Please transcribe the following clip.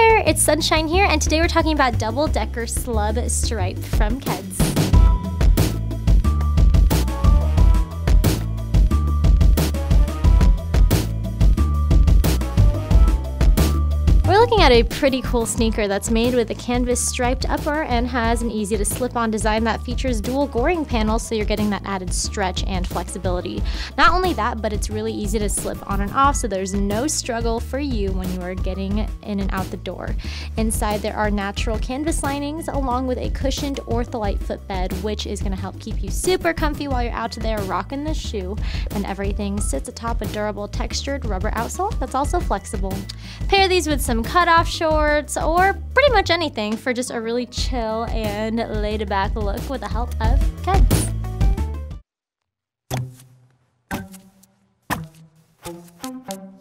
there, it's Sunshine here, and today we're talking about Double Decker Slub Stripe from Keds. Looking at a pretty cool sneaker that's made with a canvas striped upper and has an easy to slip on design that features dual goring panels so you're getting that added stretch and flexibility. Not only that, but it's really easy to slip on and off so there's no struggle for you when you are getting in and out the door. Inside there are natural canvas linings along with a cushioned Ortholite footbed which is going to help keep you super comfy while you're out there rocking the shoe and everything sits atop a durable textured rubber outsole that's also flexible. Pair these with some cutoff shorts or pretty much anything for just a really chill and laid back look with the help of Keds. Thank you.